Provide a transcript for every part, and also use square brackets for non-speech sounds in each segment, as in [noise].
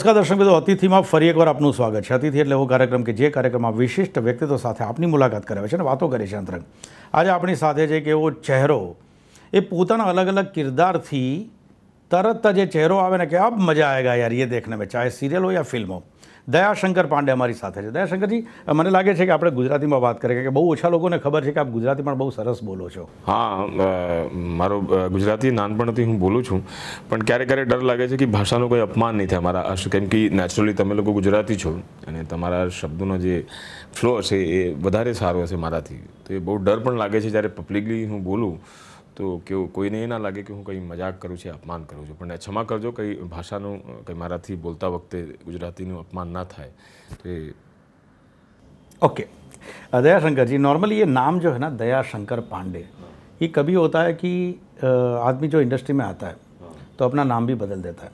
નમસ્કાર દર્શક મિત્રો, અતિથિમાં ફરી એકવાર આપનું સ્વાગત છે. અતિથિ એટલે એવો કાર્યક્રમ કે જે કાર્યક્રમમાં વિશિષ્ટ વ્યક્તિત્વ સાથે આપની મુલાકાત કરાવે છે અને વાતો કરે છે અંતરંગ. આજે આપણી સાથે છે કે એવો ચહેરો, એ પોતાના અલગ અલગ કિરદારથી તરત જ એ ચહેરો આવે ને કે અબ મજા આવેગા યાર એ દેખને મેં, ચાહે સિરિયલ હોય યા ફિલ્મ હો. દયાશંકર પાંડે અમારી સાથે છે. દયાશંકરજી, મને લાગે છે કે આપણે ગુજરાતીમાં વાત કરીએ કે બહુ ઓછા લોકોને ખબર છે કે આપ ગુજરાતી પણ બહુ સરસ બોલો છો. હા મારો ગુજરાતી નાનપણથી હું બોલું છું, પણ ક્યારેક ક્યારેક ડર લાગે છે કે ભાષાનું કોઈ અપમાન નહીં થાય મારા કેમ કે નેચરલી તમે લોકો ગુજરાતી છો અને તમારા શબ્દોનો જે ફ્લો હશે એ વધારે સારો હશે મારાથી. તો એ બહુ ડર પણ લાગે છે જ્યારે પબ્લિકલી હું બોલું તો કેવું કોઈને એ ના લાગે કે હું કંઈ મજાક કરું છું અપમાન કરું છું પણ ક્ષમા કરજો કંઈ ભાષાનું કંઈ મારાથી બોલતા વખતે ગુજરાતીનું અપમાન ના થાય તો એ ओके दयाशंकर जी नॉर्मली ये नाम जो है ना दयाशंकर पांडे ये कभी होता है कि अ, आदमी जो इंडस्ट्री में आता है तो अपना नाम भी बदल देता है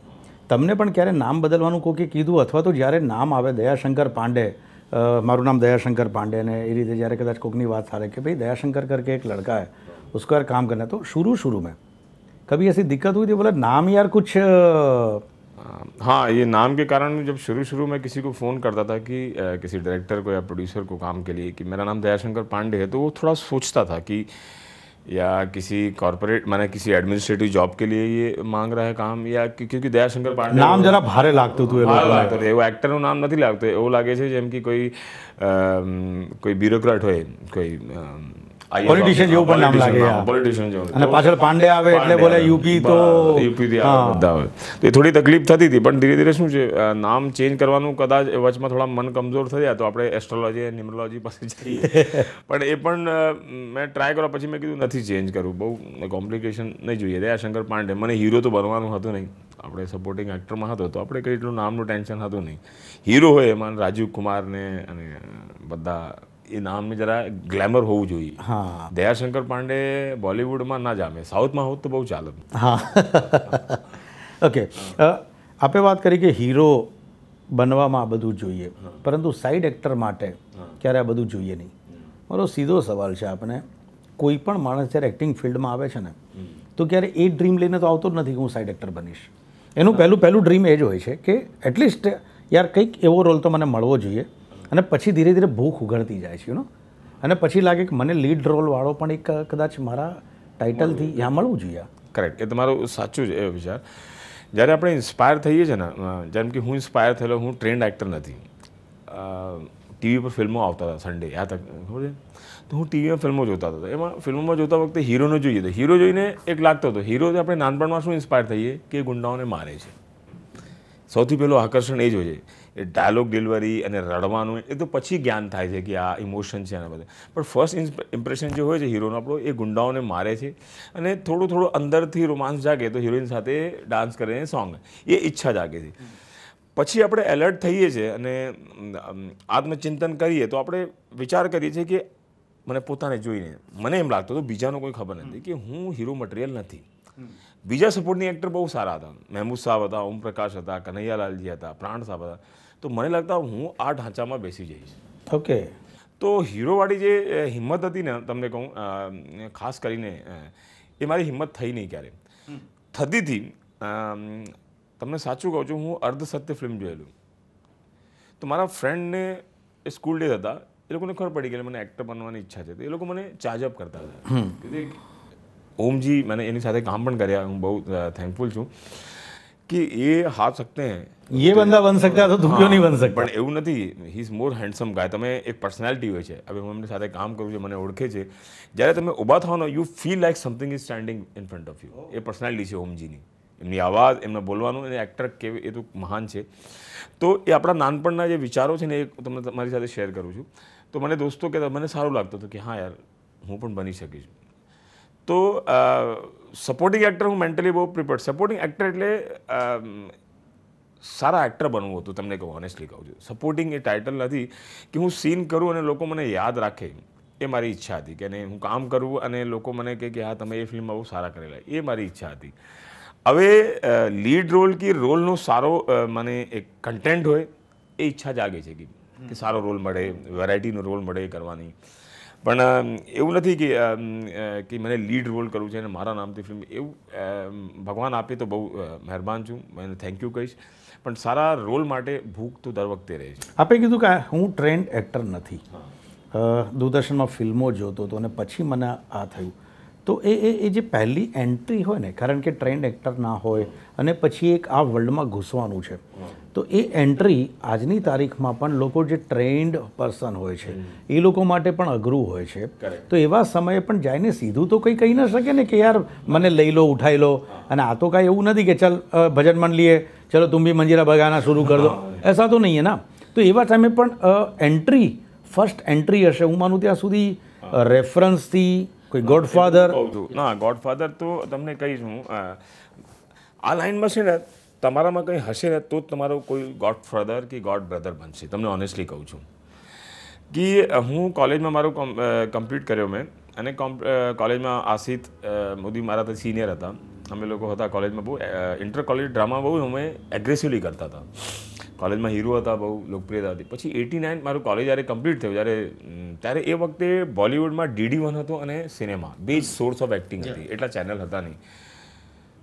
તમને પણ ક્યારે નામ બદલવાનું કોકે કીધું અથવા તો જ્યારે નામ આવે દયાશંકર પાંડે અ, મારું નામ દયાશંકર પાંડે ને એ રીતે જ્યારે કદાચ કોકની વાત થાય કે भाई दयाशंकर करके एक लड़का है उसको यार काम करना है तो शुरू शुरू में कभी ऐसी दिक्कत हुई थी बोला नाम यार कुछ अ, हाँ ये नाम के कारण जब शुरू शुरू में किसी को फ़ोन करता था कि अ, किसी डायरेक्टर को या प्रोड्यूसर को काम के लिए कि मेरा नाम दयाशंकर पांडे है तो वो थोड़ा सोचता था कि या किसी कॉरपोरेट माने किसी एडमिनिस्ट्रेटिव जॉब के लिए ये मांग रहा है काम या कि- क्योंकि दयाशंकर पांडे નામ જરા ભારે લાગતું હતું એ ભારે લોકોને. લાગતું હતું. એવું એક્ટરનું નામ નથી લાગતું એવું લાગે છે જેમ કે કોઈ અમ, કોઈ બ્યુરોક્રેટ હોય કોઈ Politician જેવું પણ નામ લાગે, પોલિટિશિયન જેવું. અને પાછળ પાંડે આવે એટલે બોલે યુપી તો બસ, યુપી થી બધા આવે. તો એ થોડી તકલીફ થતી હતી પણ ધીરે ધીરે શું છે નામ ચેન્જ કરવાનું કદાચ વચમાં થોડા મન કમજોર થયા તો આપણે એસ્ટ્રોલોજી ન્યુમરોલોજી પાસે જઈએ. [laughs] પણ એ પણ મેં ટ્રાય કર્યો પછી મેં કીધું નથી ચેન્જ કરવું બહુ કોમ્પ્લિકેશન નહીં જોઈએ. દયાશંકર પાંડે મને હીરો તો બનવાનું હતું નહીં. આપણે સપોર્ટિંગ એક્ટરમાં હતો તો આપણે કંઈ એટલું નામનું ટેન્શન હતું નહીં. હીરો હોય એમાં રાજીવ કુમાર ને અને બધા એ નામને જરા ગ્લેમર હોવું જોઈએ. હા. દયાશંકર પાંડે બોલિવૂડમાં ના જામે. સાઉથમાં હોત તો બહુ ચાલે. હા. ઓકે આપણે વાત કરી કે હીરો બનવામાં આ બધું જોઈએ. પરંતુ સાઈડ એક્ટર માટે ક્યારે આ બધું જોઈએ નહીં? મારો સીધો સવાલ છે આપને. કોઈ પણ માણસ જ્યારે એક્ટિંગ ફિલ્ડમાં આવે છે ને તો ક્યારે એ ડ્રીમ લઈને તો આવતો જ નથી કે હું સાઈડ એક્ટર બનીશ. એનું પહેલું પહેલું ડ્રીમ એ જ હોય છે કે એટલીસ્ટ યાર કંઈક એવો રોલ તો મને મળવો જોઈએ. અને પછી ધીરે ધીરે ભૂખ ઉઘડતી જાય છે યુ અને પછી લાગે કે મને લીડ રોલવાળો પણ એક કદાચ મારા ટાઇટલથી યા મળવું જોઈએ. કરેક્ટ એ તમારું સાચું છે એ વિચાર. જ્યારે આપણે ઇન્સ્પાયર થઈએ છીએ ને જેમ કે હું ઇન્સ્પાયર થયેલો હું ટ્રેન્ડ એક્ટર નથી. ટીવી પર ફિલ્મો આવતા હતા સન્ડે યાદ ખબર છે? તો હું ટીવીમાં ફિલ્મો જોતા હતો. એમાં ફિલ્મોમાં જોતા વખતે હીરોને જોઈએ તો હીરો જોઈને એક લાગતો હતો. હીરો આપણે નાનપણમાં શું ઇન્સ્પાયર થઈએ? કે ગુંડાઓને મારે છે. સૌથી પહેલું આકર્ષણ એ જ હોય છે. એ ડાયલોગ ડિલિવરી અને રડવાનું, એ તો પછી જ્ઞાન થાય છે કે આ ઇમોશન છે અને બધું. પણ ફર્સ્ટ ઇમ્પ્રેશન જે હોય છે હીરોનો આપણો, એ ગુંડાઓને મારે છે. અને થોડું થોડું અંદરથી રોમાન્સ જાગે તો હિરોઈન સાથે ડાન્સ કરે સોંગ એ ઈચ્છા જાગે છે. પછી આપણે એલર્ટ થઈએ છીએ અને આત્મચિંતન કરીએ તો આપણે વિચાર કરીએ છીએ કે મને પોતાને જોઈને, મને એમ લાગતું હતું, બીજાનો કોઈ ખબર નથી કે હું હીરો મટીરિયલ નથી. બીજા સપોર્ટની એક્ટર બહુ સારા હતા. મહેમૂદ સાહેબ હતા ઓમ પ્રકાશ હતા, કનૈયાલાલજી હતા, પ્રાણ સાહેબ હતા. તો મને લાગતા હું આ ઢાંચામાં બેસી જઈશ. ઓકે તો હીરોવાળી જે હિંમત હતી ને તમને કહું ખાસ કરીને એ મારી હિંમત થઈ નહીં ક્યારે. થતી હતી તમને સાચું કહું છું હું અર્ધ સત્ય ફિલ્મ જોયેલું. તો મારા ફ્રેન્ડને એ સ્કૂલ ડે હતા એ લોકોને ખબર પડી ગઈ મને એક્ટર બનવાની ઈચ્છા છે. તો એ લોકો મને ચાર્જઅપ કરતા હતા. ઓમજી મને એની સાથે કામ પણ કર્યા હું બહુ થેન્કફુલ છું. કે એ હા सकते हैं ये बंदा बन सकता है तो तुम क्यों नहीं बन सकता પણ એવું નથી હી ઇઝ મોર હેન્ડસમ ગાય તમે એક પર્સનાલિટી હોય છે હવે હું એમની સાથે કામ કરું છું મને ઓળખે છે જ્યારે તમે ઊભા થાઓ ને you feel like something is standing in front of you a personality છે ઓમજીની એમની અવાજ એમના બોલવાનું અને એક્ટર કેવી એ તો મહાન છે તો એ આપણા નાનપણના જે વિચારો છે ને એ તમને તમારી સાથે શેર કરું છું તો મને દોસ્તો કહેતા મને સારું લાગતું હતું કે હા યાર હું પણ બની શકીશ તો સપોર્ટિંગ એક્ટર હું મેન્ટલી બહુ પ્રિપેર્ડ સપોર્ટિંગ એક્ટર એટલે સારા એક્ટર બનવું હતું, તમને કહું ઓનેસ્ટલી કહું છું. સપોર્ટિંગ એ ટાઇટલ નથી કે હું સીન કરું અને લોકો મને યાદ રાખે. એ મારી ઈચ્છા હતી કે હું કામ કરું અને લોકો મને કહે કે, હા, તમે એ ફિલ્મમાં બહુ સારા કરેલા. એ મારી ઈચ્છા હતી. હવે લીડ રોલ કે રોલનો સારો મને એક કન્ટેન્ટ હોય, એ ઈચ્છા જાગે છે કે સારો રોલ મળે વેરાયટીનો રોલ મળે એ કરવાની. પણ એવું નથી કે કે મને લીડ રોલ કરવું છે અને મારા નામથી ફિલ્મ એવું ભગવાન આપે તો બહુ મહેરબાન છું. મેં થેન્ક યુ કહીશ. પણ સારા રોલ માટે ભૂખ તો દર વખતે રહે છે. આપે કીધું કે હું ટ્રેન્ડ એક્ટર નથી. દૂરદર્શનમાં ફિલ્મો જોતો હતો અને પછી મને આ થયું. તો એ એ એ જે પહેલી એન્ટ્રી હોય ને કારણ કે ટ્રેન્ડ એક્ટર ના હોય અને પછી એક આ વર્લ્ડમાં ઘૂસવાનું છે. તો એ એન્ટ્રી આજની તારીખમાં પણ લોકો જે ટ્રેન્ડ પર્સન હોય છે એ લોકો માટે પણ અઘરું હોય છે. તો એવા સમયે પણ જઈને સીધું તો કંઈ કહી ન શકે ને કે યાર મને લઈ લો ઉઠાઈ લો. અને આ તો કાંઈ એવું નથી કે ચાલ ભજન મંડ લીએ ચલો તુમ ભી મંજીરા બગાના શરૂ કર દો. એસા તો નહીં હે ના. તો એવા ટાઈમે પણ એન્ટ્રી ફર્સ્ટ એન્ટ્રી હશે. હું માનું ત્યાં સુધી રેફરન્સથી કોઈ ગોડફાધર ના ગોડફાધર તો તમને કહીશ હું આ લાઈનમાં છે ને, તમારામાં કંઈ હશે ને, તો જ તમારો કોઈ ગોડફાધર કે ગોડ બ્રધર બનશે. તમને ઓનેસ્ટલી કહું છું. કે હું કોલેજમાં મારું કમ્પ્લીટ કર્યો મેં, અને કોલેજમાં આસિત મોદી મોદી મારાથી સિનિયર હતા. અમે લોકો હતા કોલેજમાં બહુ ઇન્ટર કોલેજ ડ્રામા બહુ અમે એગ્રેસિવલી કરતા હતા. કોલેજમાં હીરો હતા બહુ લોકપ્રિયતા હતી. પછી એટી નાઇન મારું કોલેજ જ્યારે કમ્પ્લીટ થયું જ્યારે ત્યારે એ વખતે બોલિવૂડમાં ડીડી વન હતો અને સિનેમા. બે જ સોર્સ ઓફ એક્ટિંગ હતી એટલા ચેનલ હતા નહીં.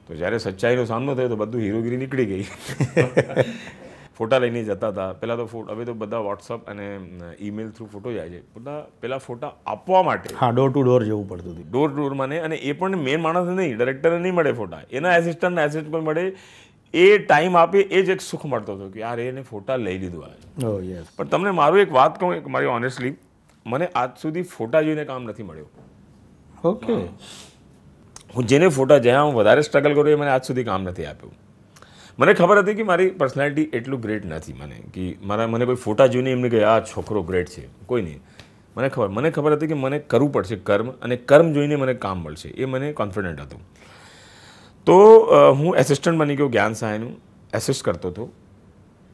તો જ્યારે સચ્ચાઈનો સામનો થયો તો બધું હીરોગીરી નીકળી ગઈ. [laughs] ફોટા લઈને જતા હતા. પહેલાં તો ફોટો હવે તો બધા વોટ્સઅપ અને ઈમેલ થ્રુ ફોટો જાય છે. બધા પહેલાં ફોટા આપવા માટે. હા ડોર ટુ ડોર જવું પડતું હતું. ડોર ડોર મને અને એ પણ મેન માણસ નહીં ડાયરેક્ટરને નહીં મળે ફોટા. એના એસિસ્ટન્ટ એસિસ્ટન્ટ મળે. એ ટાઈમ આપે એ જ એક સુખ મળતો હતો કે યાર એને ફોટા લઈ લીધું આ. પણ તમને મારું એક વાત કહું એક મારી ઓનેસ્ટલી મને આજ સુધી ફોટા જોઈને કામ નથી મળ્યું. ઓકે હું. જેને ફોટા જ્યાં હું વધારે સ્ટ્રગલ કરું એ મને આજ સુધી કામ નથી આપ્યું. મને ખબર હતી કે મારી પર્સનાલિટી એટલું ગ્રેટ નથી મને કે મારા મને કોઈ ફોટા જોઈને એમને કે આ છોકરો ગ્રેટ છે. કોઈ નહીં. મને ખબર મને ખબર હતી કે મને કરવું પડશે કર્મ અને કર્મ જોઈને મને કામ મળશે. એ મને કોન્ફિડન્ટ હતું. તો હું એસિસ્ટન્ટ બની ગયો જ્ઞાન સહાયનું એસિસ્ટ કરતો હતો.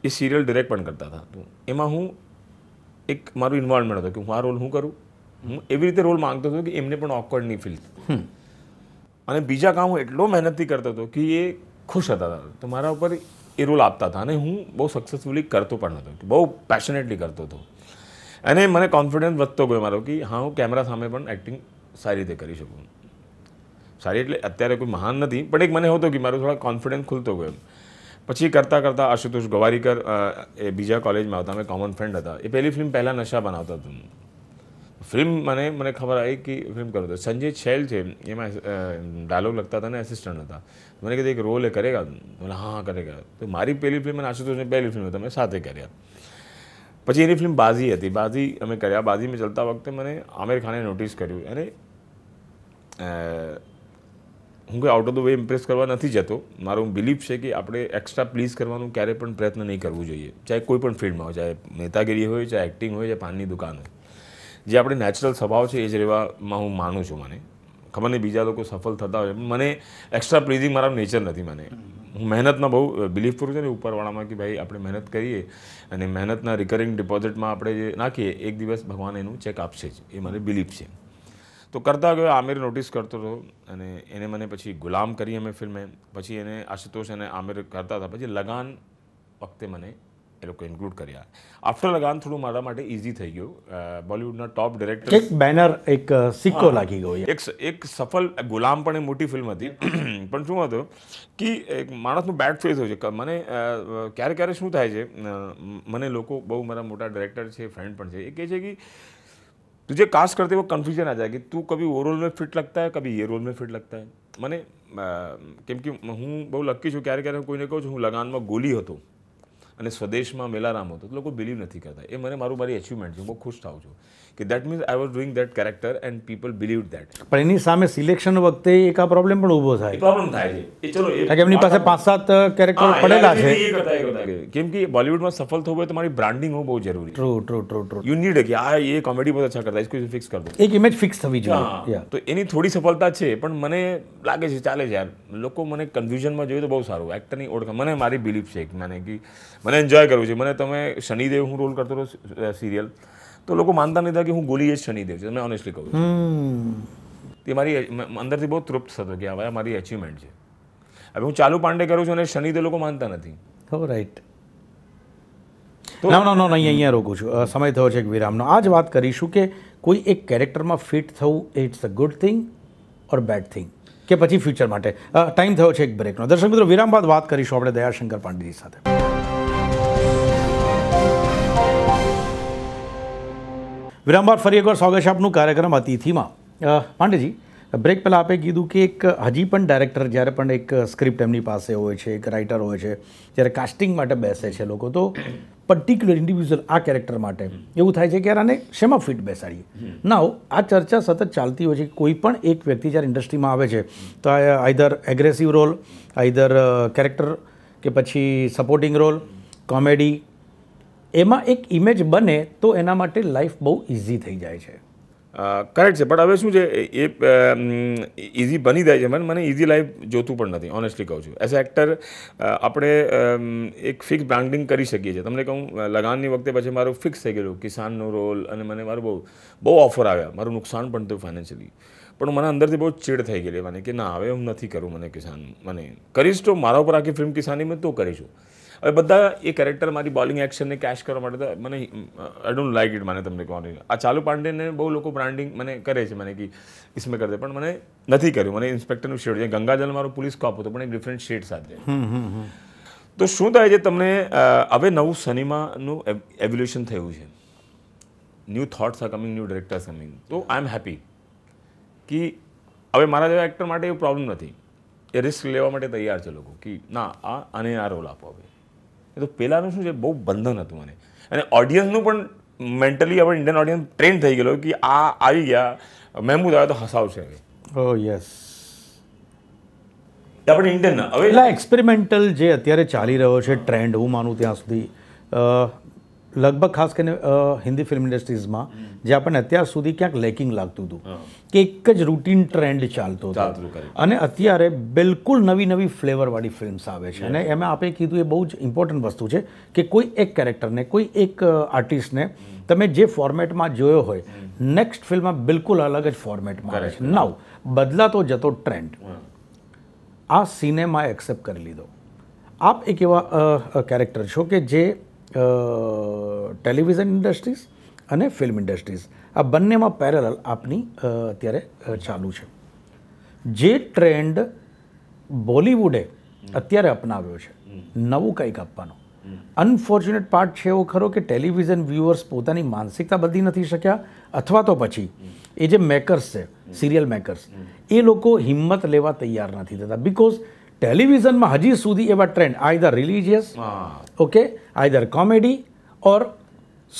એ સિરિયલ ડિરેક્ટ પણ કરતા હતા. તો એમાં હું એક મારું ઇન્વોલ્વમેન્ટ હતો કે હું આ રોલ હું કરું? હું એવી રીતે રોલ માંગતો હતો કે એમને પણ ઓકવર્ડ નહીં ફીલ અને બીજા કામ હું એટલો મહેનતથી કરતો હતો કે એ ખુશ હતા. તો મારા ઉપર એ રોલ આપતા હતા અને હું બહુ સક્સેસફુલી કરતો પણ હતો. બહુ પેશનેટલી કરતો હતો. અને મને કોન્ફિડન્સ વધતો ગયો મારો કે હા હું કેમેરા સામે પણ એક્ટિંગ સારી રીતે કરી શકું. સારી એટલે અત્યારે કોઈ મહાન નથી, પણ એક મને હતો કે મારો થોડા કોન્ફિડન્સ ખુલતો ગયો પછી કરતાં કરતાં આશુતોષ ગવારીકર એ બીજા કોલેજમાં હતા અમે કોમન ફ્રેન્ડ હતા. એ પહેલી ફિલ્મ પહેલાં નશા બનાવતા હતું. ફિલ્મ મને મને ખબર આવી કે ફિલ્મ કરો તો. સંજય છેલ છે, એમાં ડાયલોગ લખતા હતા ને એસિસ્ટન્ટ હતા. મને કીધું, એક રોલ એ કરેગા? બોલે હા હા, કરેગા. તો મારી પહેલી ફિલ્મ અને આશુતોષની પહેલી ફિલ્મ તમે સાથે કર્યા. પછી એની ફિલ્મ બાઝી હતી. બાઝી અમે કર્યા. બાઝીમાં ચલતા વખતે મને આમિર ખાને નોટિસ કર્યું. અને હું કોઈ out of the way impress કરવા નથી જતો. મારું બિલીફ છે કે આપણે એક્સ્ટ્રા પ્લીઝ કરવાનું ક્યારે પણ પ્રયત્ન નહીં કરવું જોઈએ. ચાહે કોઈ પણ ફિલ્ડમાં હોય, ચાહે નેતાગીરી હોય, ચાહે એક્ટિંગ હોય, ચાહે પાનની દુકાન હોય. જે આપણે નેચરલ સ્વભાવ છે એ જ રહેવામાં હું માનું છું મને. ખબર નહીં, બીજા લોકો સફળ થતા હોય. મને એક્સ્ટ્રા પ્લીઝિંગ મારા નેચર નથી, મને. હું મહેનતમાં બહુ બિલીફ કરું છું ને ઉપરવાળામાં કે ભાઈ, આપણે મહેનત કરીએ અને મહેનતના રિકરિંગ ડિપોઝિટમાં આપણે જે નાખીએ, એક દિવસ ભગવાન એનું ચેક આપશે જ. એ મને બિલીફ છે. તો કરતા ગયો આમિર નોટિસ કરતો હતો અને એને મને પછી ગુલામ કરી અમે ફિલ્મે પછી એને આશુતોષ અને આમિર કરતા હતા. પછી લગાન વખતે મને એ લોકો ઇન્ક્લુડ કર્યા. આફ્ટર લગાન થોડું મારા માટે ઇઝી થઈ ગયું. બોલિવૂડના ટોપ ડિરેક્ટર એક બેનર એક સિક્કો લાગી ગયો એક એક સફળ ગુલામ પણ એ મોટી ફિલ્મ હતી. પણ શું હતું કે એક માણસનું બેડ ફેસ હોય છે. મને ક્યારે ક્યારે શું થાય છે? મને લોકો બહુ મારા મોટા ડિરેક્ટર છે ફ્રેન્ડ પણ છે. એ કહે છે કે तुझे कास्ट करते हुए कन्फ्यूजन आ जाएगी तू कभी वो रोल में फिट लगता है कभी ये रोल में फिट लगता है મને અ, કેમ કે હું બહુ લકી છું ક્યારે ક્યારે કોઈને કહું છું હું લગાનમાં ગોલી હતો અને સ્વદેશમાં મેલારામ હતો તો લોકો બિલીવ નથી કરતા એ મને મારું મારી અચીવમેન્ટ છે હું બહુ ખુશ થાઉં છું કે that means I was doing that character and people believe that પણ એની સામે સિલેક્શન વખતે એક આ પ્રોબ્લેમ પણ ઊભો થાય. પ્રોબ્લેમ થાય છે. એ ચલો કે એમની પાસે પાંચ સાત કેરેક્ટર પડેલા છે. કેમ કે બોલિવૂડમાં સફળ થવું હોય તમારી બ્રાન્ડિંગ હોવું બહુ જરૂરી true true true true you need કે આ એ કોમેડી બહુ અચ્છા કરતા ઇસકો ફિક્સ કર દો એક ઇમેજ ફિક્સ થવી જોઈએ. તો એની થોડી સફળતા છે પણ મને લાગે છે ચાલે છે યાર. લોકો મને કન્ફ્યુઝનમાં જોઈએ તો બહુ સારું. એક્ટરની ઓળખ મને મારી બિલીફ છે મને કે મને એન્જોય કરવું છે. મને તમે શનિદેવ હું રોલ કરતો હતો સિરિયલ તો લોકો માનતા નહીં કે હું ગોલી જ શનિદેવ છે મેં ઓનેસ્ટલી કહું છું. તે મારી અંદરથી બહુ તૃપ્ત થતો કે આ મારી અચીવમેન્ટ છે. હવે હું ચાલુ પાંડે કરું છું અને શનિદેવ લોકો માનતા નથી. રાઈટ ના ના ના અહીંયા અહીંયા રોકું છું. સમય થયો છે એક વિરામનો. આ જ વાત કરીશું કે કોઈ એક કેરેક્ટરમાં ફિટ થવું it's a good thing or bad thing કે પછી ફ્યુચર માટે? ટાઈમ થયો છે એક બ્રેકનો દર્શક મિત્રો વિરામ બાદ વાત કરીશું આપણે દયાશંકર પાંડેજી સાથે. વિરામ ફરી એકવાર સ્વાગત છે આપનું કાર્યક્રમ અતિથિમાં. પાંડેજી, બ્રેક પહેલાં આપે કીધું કે એક હજી પણ ડાયરેક્ટર જ્યારે પણ એક સ્ક્રિપ્ટ એમની પાસે હોય છે, એક રાઇટર હોય છે, જ્યારે કાસ્ટિંગ માટે બેસે છે લોકો, તો પર્ટિક્યુલર ઇન્ડિવિજ્યુઅલ આ કેરેક્ટર માટે. એવું થાય છે કે યાર આને શેમાં ફિટ બેસાડીએ? ના આ ચર્ચા સતત ચાલતી હોય છે કોઈ પણ એક વ્યક્તિ જ્યારે ઇન્ડસ્ટ્રીમાં આવે છે, તો either aggressive role either character કે પછી સપોર્ટિંગ રોલ કોમેડી એમાં એક ઇમેજ બને તો એના માટે લાઈફ બહુ ઇઝી થઈ જાય છે. કરેક્ટ છે પણ હવે શું છે, એ ઇઝી બની જાય છે. મને મને ઇઝી લાઈફ જોતું પણ નથી ઓનેસ્ટલી કહું છું. એઝ એક્ટર આપણે એક ફિક્સ બ્રાન્ડિંગ કરી શકીએ છીએ. તમને કહું લગાનની વખતે પછી મારું ફિક્સ થઈ ગયેલું, કિસાનનો રોલ અને મને મારું બહુ બહુ ઓફર આવ્યા. મારું નુકસાન પણ થયું ફાઇનાન્શિયલી પણ મને અંદરથી બહુ ચીડ થઈ ગયેલી મને કે ના, હવે હું નથી કરું મને કિસાન, મને કરીશ તો મારા ઉપર આખી ફિલ્મ કિસાની મેં તો કરીશું. હવે બધા એ કેરેક્ટર મારી બોલિંગ એક્શનને કેશ કરવા માટે મને આઈ ડોન્ટ લાઇક ઇટ મને તમને કહેવાની. આ ચાલુ પાંડેને બહુ લોકો બ્રાન્ડિંગ મને કરે છે મને કે ઇસમે કરે પણ મને નથી કર્યું. મને ઇન્સ્પેક્ટરનું શેડ છે ગંગાજલ મારો પોલીસ કોપ હતો પણ એક ડિફરન્ટ શેડ સાથે તો શું થાય છે તમને હવે નવું સિનેમાનું એવોલ્યુશન થયું છે. New thoughts are coming new directors coming તો આઈ એમ હેપી કે હવે મારા જેવા એક્ટર માટે એ પ્રોબ્લેમ નથી. એ રિસ્ક લેવા માટે તૈયાર છે લોકો કે ના આ અને આ રોલ આપો હવે. એ તો પહેલાંનું શું છે? બહુ બંધન હતું મને. અને ઓડિયન્સનું પણ મેન્ટલી આપણે ઇન્ડિયન ઓડિયન્સ ટ્રેન થઈ ગયેલો કે આ આવી ગયા મહેમૂદ આવે તો હસાવશે હવે. ઓ યસ આપણે ઇન્ડિયન હવે એટલા એક્સપેરિમેન્ટલ જે અત્યારે ચાલી રહ્યો છે ટ્રેન્ડ હું માનું ત્યાં સુધી લગભગ ખાસ કરીને હિન્દી ફિલ્મ ઇન્ડસ્ટ્રીઝમાં જે આપણને અત્યાર સુધી ક્યાંક લેકિંગ લાગતું હતું કે એક જ રૂટીન ટ્રેન્ડ ચાલતો હતો. અને અત્યારે બિલકુલ નવી નવી ફ્લેવરવાળી ફિલ્મ્સ આવે છે. અને એમાં આપણે કીધું એ બહુ જ ઇમ્પોર્ટન્ટ વસ્તુ છે કે કોઈ એક કેરેક્ટરને કોઈ એક આર્ટિસ્ટને તમે જે ફોર્મેટમાં જોયો હોય નેક્સ્ટ ફિલ્મમાં બિલકુલ અલગ જ ફોર્મેટમાં આવે છે. નાવ બદલાતો જતો ટ્રેન્ડ આ સિનેમાએ એક્સેપ્ટ કરી લીધો. આપ એક એવા કેરેક્ટર છો કે જે ટેલિવિઝન ઇન્ડસ્ટ્રીઝ અને ફિલ્મ ઇન્ડસ્ટ્રીઝ આ બંનેમાં પેરેલલ આપની અત્યારે ચાલુ છે. જે ટ્રેન્ડ બોલિવૂડે અત્યારે અપનાવ્યો છે નવું કંઈક આપવાનો. અનફોર્ચ્યુનેટ પાર્ટ છે એવો ખરો કે ટેલિવિઝન વ્યુઅર્સ પોતાની માનસિકતા બદલી નથી શક્યા અથવા તો પછી એ જે મેકર્સ છે સિરિયલ મેકર્સ એ લોકો હિંમત લેવા તૈયાર નથી થતા. બિકોઝ ટેલિવિઝનમાં હજી સુધી એવા trend either religious okay either comedy or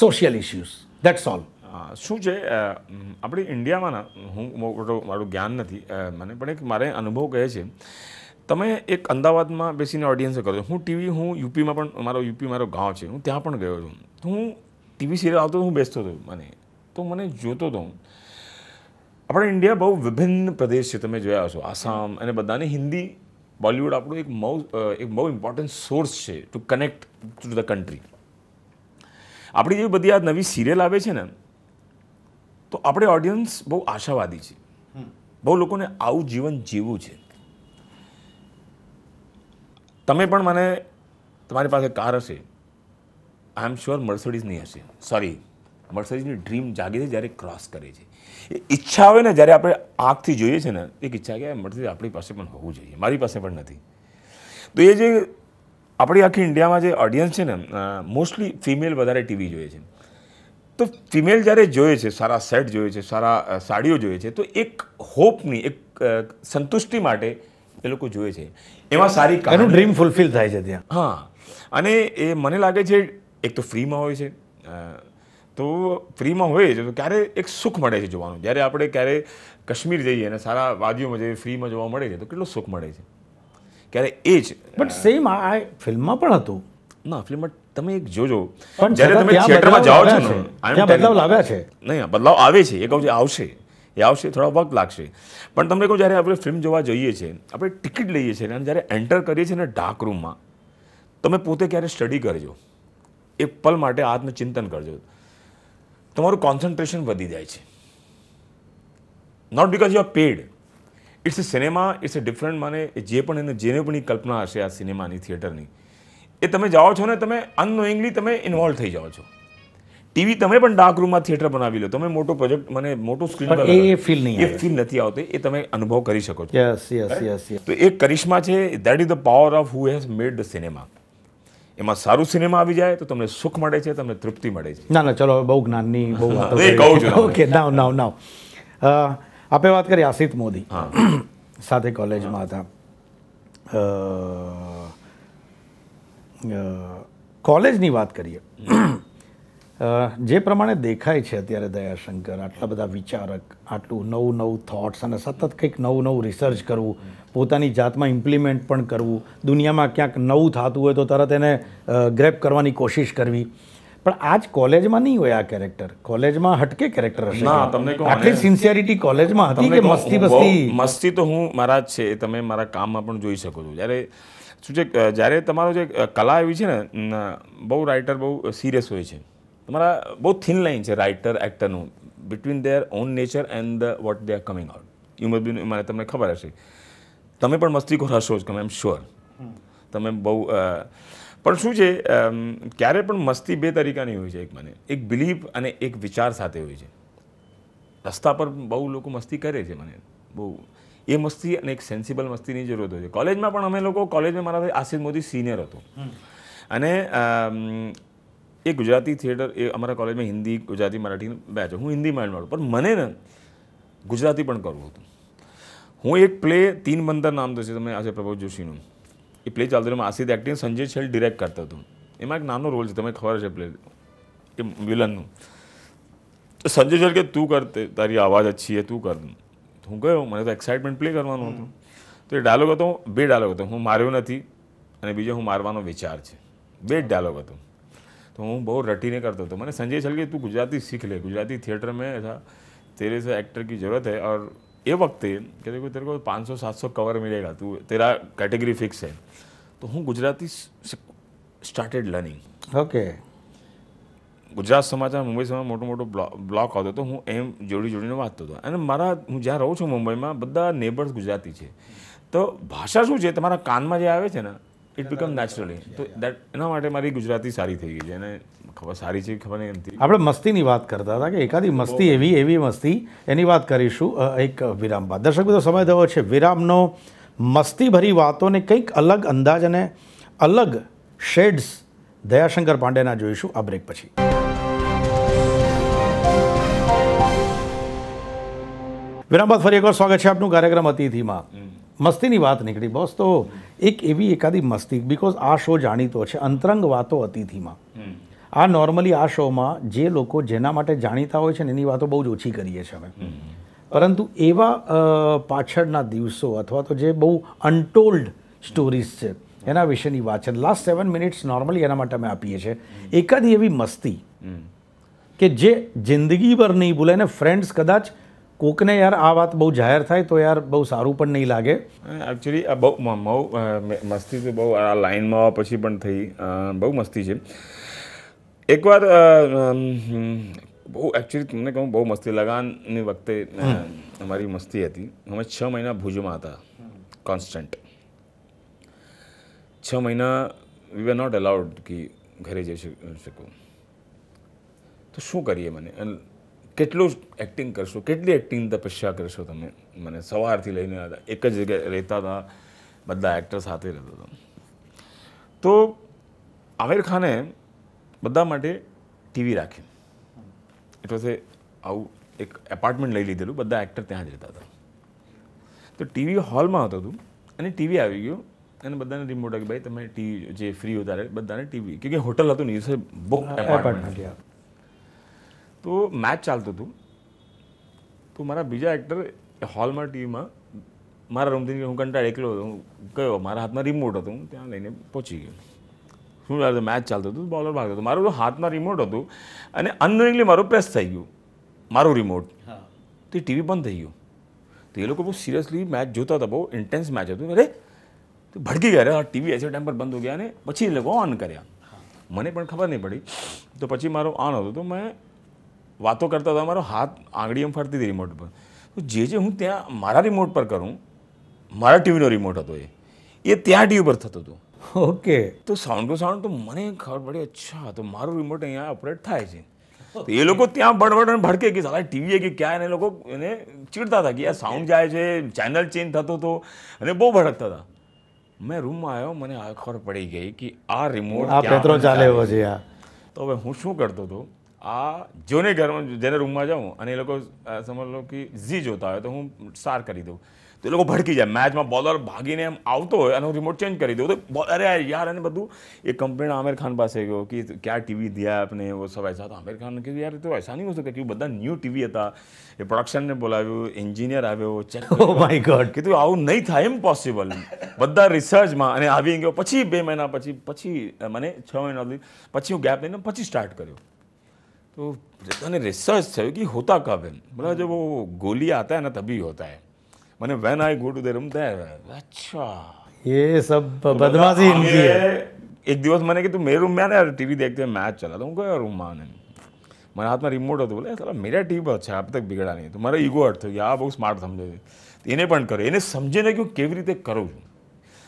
social issues that's all શું છે આપણે ઇન્ડિયામાં ના હું મોટો મારું જ્ઞાન નથી મને પણ એક મારે અનુભવ કહે છે. તમે એક અમદાવાદમાં બેસીને ઓડિયન્સે કરો છો હું ટીવી હું યુપીમાં પણ મારો યુપી મારો ગાંવ છે હું ત્યાં પણ ગયો છું. હું ટીવી સિરિયલ આવતો હું બેસતો હતો મને. તો મને જોતો હતો હું. આપણે ઇન્ડિયા બહુ વિભિન્ન પ્રદેશ છે તમે જોયા હશો. આસામ અને બધાને હિન્દી બોલિવૂડ આપણું એક બહુ એક બહુ ઇમ્પોર્ટન્ટ સોર્સ છે to connect to the country આપણી જેવી બધી આ નવી સિરિયલ આવે છે ને તો આપણે ઓડિયન્સ બહુ આશાવાદી છે. બહુ લોકોને આવું જીવન જીવવું છે. તમે પણ મને તમારી પાસે કાર હશે. આઈ એમ શ્યોર મર્સડીઝની નહીં હશે. સોરી મર્સડીઝની ડ્રીમ જાગે છે જ્યારે ક્રોસ કરે છે. ઈચ્છા હોય ને જ્યારે આપણે આંખથી જોઈએ છે ને એક ઈચ્છા કે મળતી આપણી પાસે પણ હોવું જોઈએ મારી પાસે પણ નથી. તો એ જે આપણી આખી ઇન્ડિયામાં જે ઓડિયન્સ છે ને મોસ્ટલી ફિમેલ વધારે ટીવી જોઈએ છે. તો ફિમેલ જ્યારે જોઈએ છે સારા સેટ જોઈએ છે સારા સાડીઓ જોઈએ છે તો એક હોપની એક સંતુષ્ટિ માટે એ લોકો જોઈએ છે. એમાં સારી એનું ડ્રીમ ફૂલફિલ થાય છે ત્યાં. હા. અને એ મને લાગે છે એક તો ફ્રીમાં હોય છે તો ફ્રીમાં હોય છે તો ક્યારે એક સુખ મળે છે જોવાનું. જ્યારે આપણે ક્યારે કાશ્મીર જઈએ અને સારા વાદીઓમાં જઈએ ફ્રીમાં જોવા મળે છે તો કેટલો સુખ મળે છે? ક્યારે એ જ બટ સેમ આ ફિલ્મમાં પણ હતું. ના ફિલ્મમાં તમે એક જોજો. જ્યારે તમે થિયેટરમાં જાઓ છો ને બદલાવ લાવ્યા છે. નહીં બદલાવ આવે છે એ કહું છું આવશે. એ આવશે થોડા વખત લાગશે. પણ તમને કહું જ્યારે આપણે ફિલ્મ જોવા જઈએ છીએ આપણે ટિકિટ લઈએ છીએ અને જ્યારે એન્ટર કરીએ છીએ ને ડાર્ક રૂમમાં તમે પોતે ક્યારે સ્ટડી કરજો. એ પલ માટે આત્મચિંતન કરજો. તમારું કોન્સન્ટ્રેશન વધી જાય છે. Not because you are paid it's a cinema it's a different મને જે પણ એને જેને પણ એ કલ્પના હશે આ સિનેમાની થિયેટરની એ તમે જાઓ છો ને તમે અનનોઈંગલી તમે ઇન્વોલ્વ થઈ જાઓ છો. ટીવી તમે પણ ડાર્ક રૂમમાં થિયેટર બનાવી લો. તમે મોટો પ્રોજેક્ટ મને મોટો સ્ક્રીન પર એ ફીલ નહીં એ ફીલ નથી આવતો. એ તમે અનુભવ કરી શકો છો. યસ યસ યસ તો એક કરિશ્મા છે that is the power of who has made the cinema એમાં સારું સિનેમા આવી જાય તો તમને સુખ મળે છે તમને તૃપ્તિ મળે છે. ના ના ચલો બહુ જ્ઞાનની બહુ વાત એ કહું છું. ઓકે નાવ નાવ નાવ અ, આપે વાત કરી આસિત મોદી. સાથે કોલેજમાં હતા. કોલેજની વાત કરીએ. જે પ્રમાણે દેખાય છે અત્યારે દયાશંકર આટલા બધા વિચારક આટલું નવું નવું થોટ્સ અને સતત કંઈક નવું નવું રિસર્ચ કરવું પોતાની જાતમાં ઇમ્પ્લિમેન્ટ પણ કરવું દુનિયામાં ક્યાંક નવું થતું હોય તો તરત એને ગ્રેપ કરવાની કોશિશ કરવી. પણ આજ કોલેજમાં નહીં હોય આ કેરેક્ટર કોલેજમાં હટકે કેરેક્ટર હશે ના, તમને કહું, આટલી સિન્સિયરિટી કોલેજમાં હતી કે મસ્તી બસ્તી? મસ્તી તો હું મારા જ છે એ તમે મારા કામમાં પણ જોઈ શકો છો. જ્યારે શું છે જ્યારે તમારો જે કલા એવી છે ને બહુ રાઇટર બહુ સિરિયસ હોય છે. તમારા બહુ થિન લાઈન છે writer એક્ટરનું between there on nature and the what they are coming out you must be મને તમને ખબર હશે. તમે પણ મસ્તીખોર હશો જ તમે એમ શ્યોર તમે બહુ પણ શું છે ક્યારે પણ મસ્તી બે તરીકાની હોય છે એક મને. એક બિલીફ અને એક વિચાર સાથે હોય છે. રસ્તા પર બહુ લોકો મસ્તી કરે છે મને. બહુ. એ મસ્તી અને એક સેન્સિબલ મસ્તીની જરૂરત હોય છે. કોલેજમાં પણ અમે લોકો કોલેજમાં મારા આશિષ મોદી સિનિયર હતો. અને એ ગુજરાતી થિયેટર, એ અમારા કોલેજમાં હિન્દી, ગુજરાતી, મરાઠી બેચ હું હિન્દી માઇન્ડ પણ મને ને ગુજરાતી પણ કરવું હતું. હું એક પ્લે તીન બંદર નામ તો છે, તમને આજે પ્રભુ જોશીનું. એ પ્લે ચાલતો એમાં આસિદ એક્ટિંગ સંજય છેલ ડિરેક્ટ કરતો હતો. એમાં એક નાનો રોલ છે, તમને ખબર છે પ્લે એ વિલનનું. તો સંજય છેલ કે, તું કર તારી આવાજ અચ્છી છે, તું કર. હું ગયો, મને તો એક્સાઇટમેન્ટ પ્લે કરવાનું હતું. તો એ ડાયલોગ હતો, બે ડાયલોગ હતો. હું માર્યો નથી, અને બીજો હું મારવાનો વિચાર છે. બે જ ડાયલોગ હતો. તો હું બહુ રટીને કરતો હતો મને संजय छल के तू गुजराती सीख ले गुजराती थिएटर में ऐसा तेरे से एक्टर की ज़रूरत है और ये वक्त है कि देखो तेरे को 500 700 कवर मिलेगा तू तेरा कैटेगरी फिक्स है तो હું Gujarati started learning okay Gujarat Samachar Mumbai Samachar મોટો મોટો બ્લોક આવતો હતો હું એમ જોડી જોડીને વાંચતો હતો અને મારા હું જ્યાં રહું છું મુંબઈમાં બધા નેબર્સ ગુજરાતી છે તો ભાષા શું છે તમારા કાનમાં જે આવે છે ને ઇટ બિકમ નેચરલી તો દેટ એના માટે મારી ગુજરાતી સારી થઈ ગઈ છે. અને ખબર સારી છે ખબર નહીં નથી આપણે મસ્તીની વાત કરતા હતા કે એકાદી મસ્તી એવી એવી મસ્તી એની વાત કરીશું એક વિરામ બાદ. દર્શક મિત્રો સમય થયો છે. વિરામનો મસ્તીભરી વાતોને કંઈક અલગ અંદાજ અને અલગ શેડ્સ દયાશંકર પાંડેના જોઈશું. આ બ્રેક પછી. વિરામ બાદ ફરી એકવાર સ્વાગત છે આપનું કાર્યક્રમ અતિથિમાં. મસ્તીની વાત નીકળી. બોસ તો એક એવી એકાદી મસ્તી બિકોઝ આ શો જાણીતો છે અંતરંગ વાતો અતિથિમાં. આ નોર્મલી આ શોમાં જે લોકો જેના માટે જાણીતા હોય છે ને એની વાતો બહુ જ ઓછી કરીએ છીએ અમે. પરંતુ એવા પાછળના દિવસો અથવા તો જે બહુ અનટોલ્ડ સ્ટોરીઝ છે એના વિશેની વાત છે. લાસ્ટ સેવન મિનિટ્સ નોર્મલી એના માટે અમે આપીએ છીએ. એકાદી એવી મસ્તી કે જે જિંદગીભર નહીં ભૂલે ને ફ્રેન્ડ્સ કદાચ કોકને યાર આ વાત બહુ જાહેર થાય તો યાર બહુ સારું પણ નહીં લાગે. એકચ્યુઅલી આ બહુ બહુ મસ્તી તો બહુ આ લાઈનમાં પછી પણ થઈ. બહુ મસ્તી છે. એકવાર બહુ એકચ્યુઅલી તમને કહું બહુ મસ્તી લગાનની વખતે અમારી મસ્તી હતી. અમે છ મહિના ભુજમાં હતા. કોન્સ્ટન્ટ છ મહિના વી વેર નોટ અલાઉડ કે ઘરે જઈ શક- શકું. તો શું કરીએ મને? કેટલું એક્ટિંગ કરશો કેટલી એક્ટિંગ તપસ્યા કરશો તમે? મને સવારથી લઈને એક જ જગ્યાએ રહેતા હતા બધા એક્ટર સાથે રહેતા હતા તો આમિર ખાને બધા માટે ટીવી રાખી. એટલે છે આવું એક એપાર્ટમેન્ટ લઈ લીધેલું બધા એક્ટર ત્યાં જ રહેતા હતા તો ટીવી હોલમાં હતું હતું અને ટીવી આવી ગયું અને બધાને રિમોટ કે ભાઈ તમે ટીવી જે ફ્રી હતા ત્યારે બધાને ટીવી. કે હોટલ હતું નહીં એ બુક એપાર્ટમેન્ટ તો મેચ ચાલતું હતું. તો મારા બીજા એક્ટર હોલમાં ટીવીમાં મારા રૂમથી હું કંટાળ એકલો હતો. હું ગયો. મારા હાથમાં રિમોટ હતું. હું ત્યાં લઈને પહોંચી ગયો. શું યાર મેચ ચાલતું હતું? બોલર ભાગતો હતો. મારું હાથમાં રિમોટ હતું અને અનનોઈંગલી મારું પ્રેસ થઈ ગયું. મારું રિમોટ તો એ ટીવી બંધ થઈ ગયું. તો એ લોકો બહુ સિરિયસલી મેચ જોતા હતા. બહુ ઇન્ટેન્સ મેચ હતું. અરે તો ભડકી ગયા. અરે ટીવી એસે ટાઈમ પર બંધ હો ગયા અને પછી એ લોકો ઓન કર્યા. મને પણ ખબર નહીં પડી. તો પછી મારો ઓન હતો. તો મેં વાતો કરતા હતા મારો હાથ આંગળી એમ ફરતી હતી રિમોટ પર. તો જે જે હું ત્યાં મારા રિમોટ પર કરું મારા ટીવીનો રિમોટ હતો એ એ ત્યાં ટીવી પર થતો હતો. ઓકે. તો સાઉન્ડ ટુ સાઉન્ડ તો મને ખબર પડી અચ્છા તો મારું રિમોટ અહીંયા ઓપરેટ થાય છે. તો એ લોકો ત્યાં બડબડ અને ભડકે કે સાલા ટીવી કે ક્યાં એને લોકો એને ચીડતા હતા કે આ સાઉન્ડ જાય છે ચેનલ ચેન્જ થતો હતો અને બહુ ભડકતા હતા. મેં રૂમમાં આવ્યો મને આ ખબર પડી ગઈ કે આ રિમોટ ચાલે એવો છે. આ. તો હવે હું શું કરતો હતો આ જોને ઘરમાં જેને રૂમમાં જાઉં અને એ લોકો સમજ લો કે ઝી જોતા હોય તો હું સાર કરી દઉં. તો એ લોકો ભડકી જાય. મેચમાં બોલર ભાગીને એમ આવતો હોય અને હું રિમોટ ચેન્જ કરી દઉં. તો અરે યાર અને બધું એ કંપનીના આમિર ખાન પાસે ગયો કે ક્યાં ટીવી દિયા આપને એવો સબ એસા તો આમિર ખાન કીધું યાર તો એસા નહીં શકે કે બધા ન્યૂ ટીવી હતા. એ પ્રોડક્શનને બોલાવ્યું એન્જિનિયર આવ્યો ચેક માય ગોડ કીધું આવું નહીં થાય એમ પોસિબલ બધા રિસર્ચમાં અને આવી ગયો. પછી બે મહિના પછી પછી મને છ મહિના પછી હું ગેપ લઈને પછી સ્ટાર્ટ કર્યો. तो मैंने रिसर्च થયું कि होता कब है बोला जब वो गोली आता है ना तभी होता है मैंने when I go to the room अच्छा ये सब बदमाशी इनकी है आगे एक દિવસ મને કીધું મેરે રૂમ में आना टीवी देखते हैं मैच चला तो હું ગયો રૂમમાં આને મારા હાથમાં રિમોટ હતું બોલે સાલા મેરા ટીવી પર છે આપ તક બિગડા નહીં તો મારો ઈગો હટ થયો કે આ બહુ સ્માર્ટ સમજે છે એને પણ કર્યો એને સમજે ને કે હું કેવી રીતે કરું છું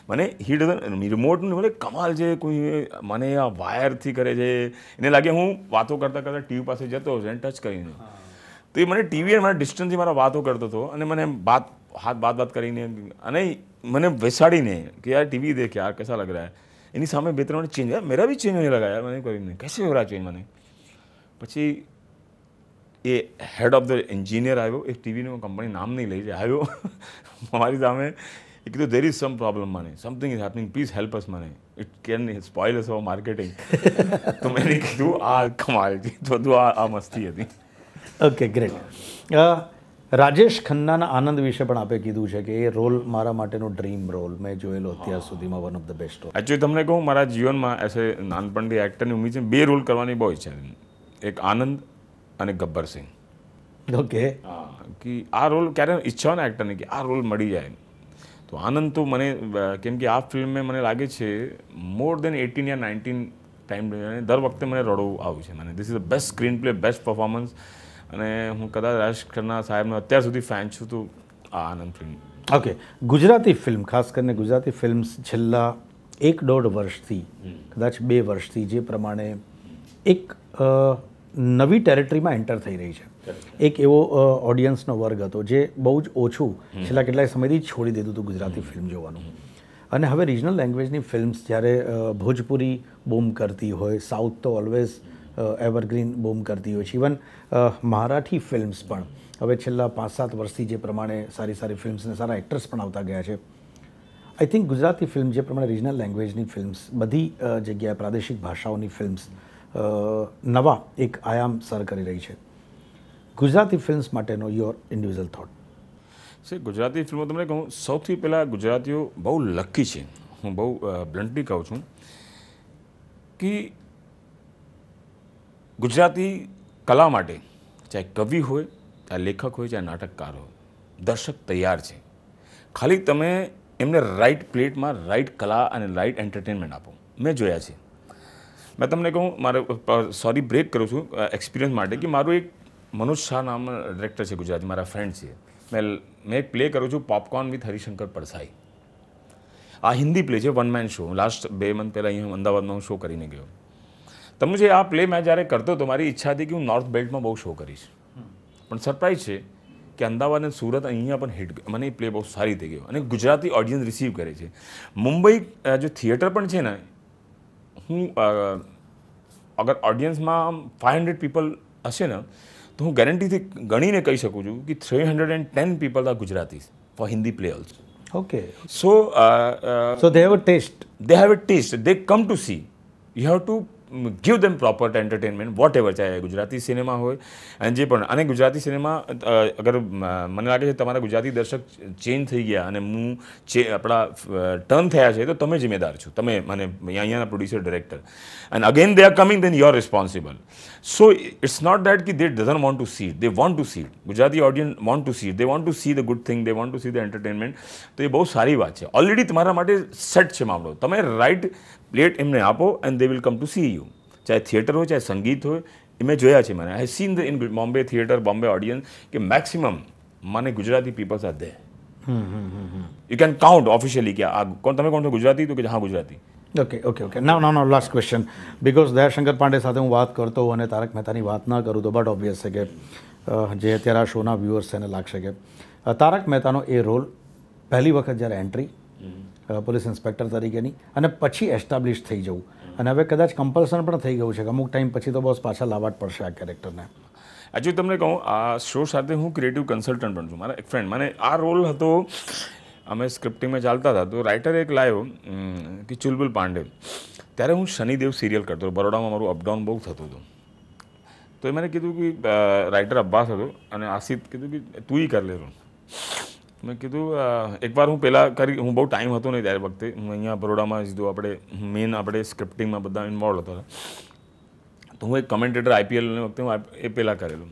મને હી ડઝન રિમોટનું ભલે કમાલ છે કોઈ મને આ વાયરથી કરે છે. એને લાગે હું વાતો કરતાં કરતાં ટીવી પાસે જતો હતો એને ટચ કરીને. તો એ મને ટીવી અને મારા ડિસ્ટન્સથી મારા વાતો કરતો હતો અને મને વાત હાથ બાત બાત કરીને અને મને બેસાડીને કે યાર ટીવી દેખ યાર કેસા લગ રહ્યા એની સામે બે ત્રણ ચેન્જ યાર મેરા બી ચેન્જ નહીં લગા યાર મને કરીને કેસે હો રહા ચેન્જ મને? પછી એ હેડ ઓફ ધ એન્જિનિયર આવ્યો. એ ટીવીનું કંપની નામ નહીં લઈ જાય આવ્યો. [laughs] મારી સામે એ કીધું દેર ઇઝ સમ પ્રોબ્લેમ મને something is happening please help us મને it can spoil us our marketing તો મેં કીધું આ કમાલ છે બધું આ આ મસ્તી હતી ઓકે ગ્રેટ રાજેશ ખન્નાના આનંદ વિશે પણ આપે કીધું છે કે એ રોલ મારા માટેનો ડ્રીમ રોલ મેં જોયેલો અત્યાર સુધીમાં one of the best role actually તમને કહું મારા જીવનમાં એસે નાનપણથી એક્ટરની ઉમી છે બે રોલ કરવાની બહુ ઈચ્છા એક આનંદ અને ગબ્બર સિંહ ઓકે કે આ રોલ ક્યારે ઈચ્છા હોય ને એક્ટરની કે આ રોલ મળી જાય તો આનંદ તો મને કેમ કે આ ફિલ્મે મને લાગે છે મોર દેન એટીન યા નાઇન્ટીન ટાઈમ દર વખતે મને રડવું આવ્યું છે. મને this is the best screenplay best performance અને હું કદાચ રાજ ખન્ના સાહેબનો અત્યાર સુધી ફેન છું તો આ Anand film okay Gujarati film ખાસ કરીને ગુજરાતી ફિલ્મ્સ છેલ્લા એક દોઢ વર્ષથી કદાચ બે વર્ષથી જે પ્રમાણે એક નવી ટેરેટરીમાં એન્ટર થઈ રહી છે. એક એવો ઓડિયન્સનો વર્ગ હતો જે બહુ જ ઓછું છેલ્લા કેટલાય સમયથી છોડી દીધું હતું ગુજરાતી ફિલ્મ જોવાનું. અને હવે રિજનલ લેંગ્વેજની ફિલ્મ્સ જ્યારે ભોજપુરી બૂમ કરતી હોય સાઉથ તો ઓલવેઝ એવરગ્રીન બૂમ કરતી હોય છે. ઇવન મરાઠી ફિલ્મ્સ પણ હવે છેલ્લા પાંચ સાત વર્ષથી જે પ્રમાણે સારી સારી ફિલ્મ્સ અને સારા એક્ટર્સ પણ આવતા ગયા છે. આઈ થિંક ગુજરાતી ફિલ્મ જે પ્રમાણે રિજનલ લેંગ્વેજની ફિલ્મ્સ બધી જગ્યાએ પ્રાદેશિક ભાષાઓની ફિલ્મ્સ નવા એક આયામ સર કરી રહી છે. ગુજરાતી ફિલ્મ્સ માટેનો યોર ઇન્ડિવિજ્યુઅલ થોટ છે ગુજરાતી ફિલ્મો તમને કહું, સૌથી પહેલાં ગુજરાતીઓ બહુ લકી છે. હું બહુ બ્લન્ટલી કહું છું કે ગુજરાતી કલા માટે ચાહે કવિ હોય, ચાહે લેખક હોય, ચાહે નાટકકાર હોય, દર્શક તૈયાર છે. ખાલી તમે એમને રાઈટ પ્લેટમાં રાઈટ કલા અને રાઈટ એન્ટરટેનમેન્ટ આપો. મેં જોયા છે. મેં તમને કહું, મારે સોરી બ્રેક કરું છું એક્સપિરિયન્સ માટે કે મારું એક મનોજ શાહ નામ ડિરેક્ટર છે ગુજરાતી, મારા ફ્રેન્ડ છે. મેં મેં એક પ્લે કરું છું પોપકોર્ન વિથ હરિશંકર પડસાઈ આ હિન્દી પ્લે છે વન મેન શો લાસ્ટ બે મંથ પહેલાં અહીં અમદાવાદમાં હું શો કરીને ગયો. તમને જે આ પ્લે મેં જ્યારે કરતો હતો, મારી ઈચ્છા હતી કે હું નોર્થ બેલ્ટમાં બહુ શો કરીશ. પણ સરપ્રાઈઝ છે કે અમદાવાદ અને સુરત અહીંયા પણ હિટ મને એ પ્લે બહુ સારી થઈ ગયો અને ગુજરાતી ઓડિયન્સ રિસીવ કરે છે. મુંબઈ જે થિયેટર પણ છે ને, હું અગર ઓડિયન્સમાં ફાઇવ હંડ્રેડ પીપલ હશે ને તો હું ગેરંટીથી ગણીને કહી શકું છું કે three hundred and ten people are Gujarati for Hindi play also okay so so they have a taste they have a taste they come to see you have to mm, them proper entertainment whatever ચાહે Gujarati cinema હોય. અને જે પણ અને Gujarati cinema અગર મને લાગે છે તમારા ગુજરાતી દર્શક ચેન્જ થઈ ગયા અને હું ચે આપણા ટર્ન થયા છે તો તમે જિમ્મેદાર છો. તમે મને અહીંયાના producer director and again they are coming then you are responsible so it's not that કે they doesn't want to see they want to see Gujarati audience want to see they want to see the good thing they want to see the entertainment તો એ બહુ સારી વાત છે. Already તમારા માટે set છે મામલો. તમે રાઈટ પ્લેટ એમને આપો and they will come to see you ચાહે થિયેટર હોય, ચાહે સંગીત હોય, એ મેં જોયા છે મને. I seen the in Bombay theatre Bombay audience કે મેક્સિમમ મને Gujarati peoples are they. You can count officially કે આ કોણ, તમે કોણ છો, ગુજરાતી તો કે હા, ગુજરાતી. ઓકે ઓકે ઓકે ના ના ના last question because Dayashankar Pandey સાથે હું વાત કરતો હોઉં અને તારક મહેતાની વાત ના કરું તો બટ ઓબ્વિયસ છે કે જે અત્યારે આ શોના વ્યુઅર્સ છે એને લાગશે કે તારક મહેતાનો એ રોલ પહેલી વખત જ્યારે એન્ટ્રી પોલીસ ઇન્સ્પેક્ટર તરીકેની. અને પછી એસ્ટાબ્લિશ થઈ જવું. અને હવે કદાચ કમ્પલસન પણ થઈ ગયું છે કે અમુક ટાઈમ પછી તો બસ પાછા લાવવા જ પડશે આ કેરેક્ટરને હજુ તમને કહું, આ શો સાથે હું ક્રિએટિવ કન્સલ્ટન્ટ પણ છું. મારા એક ફ્રેન્ડ મને આ રોલ હતો, અમે સ્ક્રિપ્ટિંગમાં ચાલતા હતા, તો રાઇટર એક લાવ્યો કે ચુલબુલ પાંડે. ત્યારે હું શનિદેવ સિરિયલ કરતો હતો. બરોડામાં મારું અપડાઉન બહુ થતું હતું. તો એ મને કીધું કે રાઇટર અબ્બાસ હતો, અને આસિફ કીધું કે, તું કરી લેજો મેં કીધું એકવાર હું પહેલાં કરી હું બહુ ટાઈમ હતો નહીં ત્યારે વખતે. હું અહીંયા બરોડામાં સીધું આપણે મેઇન આપણે સ્ક્રિપ્ટિંગમાં બધા ઇન્વોલ્વ હતા. તો હું એક કમેન્ટેટર આઈપીએલને વખતે હું એ પહેલાં કરેલું.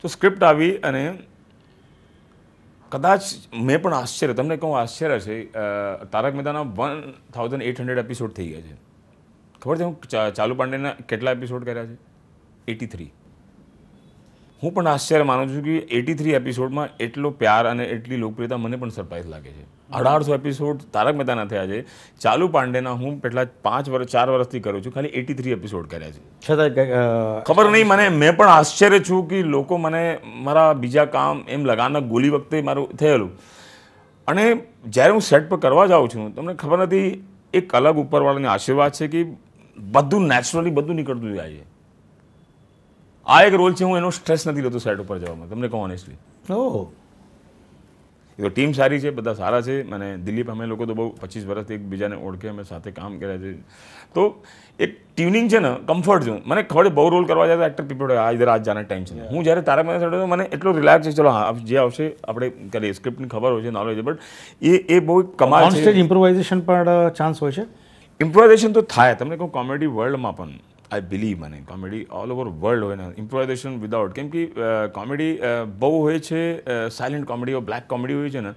તો સ્ક્રિપ્ટ આવી અને કદાચ મેં પણ આશ્ચર્ય તમને કહું આશ્ચર્ય છે તારક મહેતાના one thousand eight hundred episode થઈ ગયા છે. ખબર છે હું ચાલુ પાંડેના કેટલા એપિસોડ કર્યા છે? એટી થ્રી હું પણ આશ્ચર્ય માનું છું કે એટી થ્રી એપિસોડમાં એટલો પ્યાર અને એટલી લોકપ્રિયતા મને પણ સરપ્રાઈઝ લાગે છે. અઢારસો એપિસોડ તારક મહેતાના થયા છે. ચાલુ પાંડેના હું કેટલા પાંચ વર્ષ ચાર વર્ષથી કરું છું. ખાલી એટી થ્રી એપિસોડ કર્યા છે. છતાં ખબર નહીં મને મેં પણ આશ્ચર્ય છું કે લોકો મને મારા બીજા કામ એમ લગાના ગોલી વખતે મારું થયેલું. અને જ્યારે હું સેટ પર કરવા જાઉં છું તમને ખબર નથી એક અલગ ઉપરવાળાની આશીર્વાદ છે કે બધું નેચરલી બધું નીકળતું જાય છે. આ એક રોલ છે હું એનો સ્ટ્રેસ નથી લેતો સેટ ઉપર જવામાં. તમને કહું ઓનેસ્ટલી ઓહ. એ તો ટીમ સારી છે બધા સારા છે. અને દિલીપ અમે લોકો તો બહુ પચીસ વર્ષથી એકબીજાને ઓળખે અમે સાથે કામ કર્યા છે. તો એક ટ્યુનિંગ છે ને કમ્ફર્ટ છું મને ખબર બહુ રોલ કરવા જાય એક્ટર પીપલ આ ઇધર આજ જાના ટાઈમ છે. હું જ્યારે તારક મહેતા તો મને એટલો રિલેક્સ છે ચલો હા જે આવશે આપણે કરીએ. સ્ક્રિપ્ટની ખબર હોય છે નોલેજ બટ એ એ બહુ કમાલ છે. ઇમ્પ્રોવાઇઝેશન પણ ચાન્સ હોય છે? ઇમ્પ્રોવાઇઝેશન તો થાય. તમને કહું કોમેડી વર્લ્ડમાં પણ આઈ બિલીવ મને કોમેડી ઓલ ઓવર વર્લ્ડ હોય ને ઇમ્પ્રોવાઇઝેશન વિદાઉટ કેમ કે કોમેડી બહુ હોય છે સાયલેન્ટ કોમેડી બ્લેક કોમેડી હોય છે ને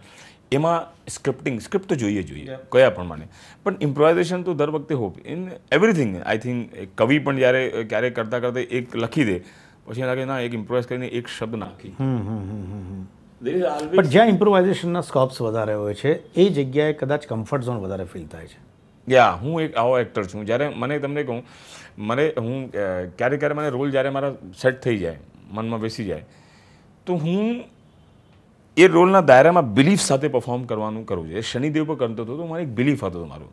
એમાં સ્ક્રિપ્ટિંગ સ્ક્રિપ્ટ તો જોઈએ જોઈએ કયા પ્રમાણે પણ ઇમ્પ્રોવાઇઝેશન તો દર વખતે hope in everything I think કવિ પણ જ્યારે ક્યારેક કરતાં કરતાં એક લખી દે પછી એને લાગે ના એક ઇમ્પ્રોવાઇઝ કરીને એક શબ્દ નાખી. પણ જ્યાં ઇમ્પ્રોવાઇઝેશનના સ્કોપ્સ વધારે હોય છે એ જગ્યાએ કદાચ કમ્ફર્ટ ઝોન વધારે ફીલ થાય છે. યા, હું એક આવો એક્ટર છું. જ્યારે મને તમને કહું, મને હું ક્યારેક ક્યારે મને રોલ જ્યારે મારા સેટ થઈ જાય, મનમાં બેસી જાય, તો હું એ રોલના દાયરામાં બિલીફ સાથે પરફોર્મ કરવાનું કરું છું. શનિદેવ પર કરતો હતો, તો મારે એક બિલીફ હતો મારો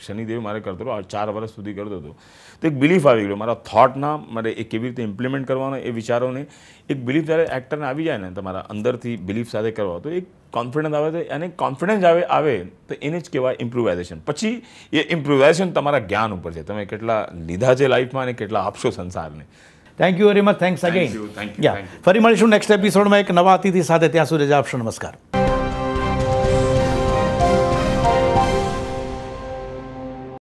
શનિદેવ મારે કરતો હતો આ ચાર વર્ષ સુધી કરતો હતો. તો એક બિલીફ આવી ગયો મારા થોટના મારે એ કેવી રીતે ઇમ્પ્લિમેન્ટ કરવાનો એ વિચારોને એક બિલીફ જ્યારે એક્ટરને આવી જાય ને તમારા અંદરથી બિલીફ સાથે કરવા તો એક કોન્ફિડન્સ આવે તો અને કોન્ફિડન્સ આવે આવે તો એને જ કહેવાય ઇમ્પ્રુવાઇઝેશન પછી એ ઇમ્પ્રુવાઇઝેશન તમારા જ્ઞાન ઉપર છે. તમે કેટલા લીધા છે લાઈફમાં અને કેટલા આપશો સંસારને. Thank you very much thanks again ફરી મળીશું નેક્સ્ટ એપિસોડમાં એક નવા અતિથિ સાથે. ત્યાં સુધી જ આપશો નમસ્કાર.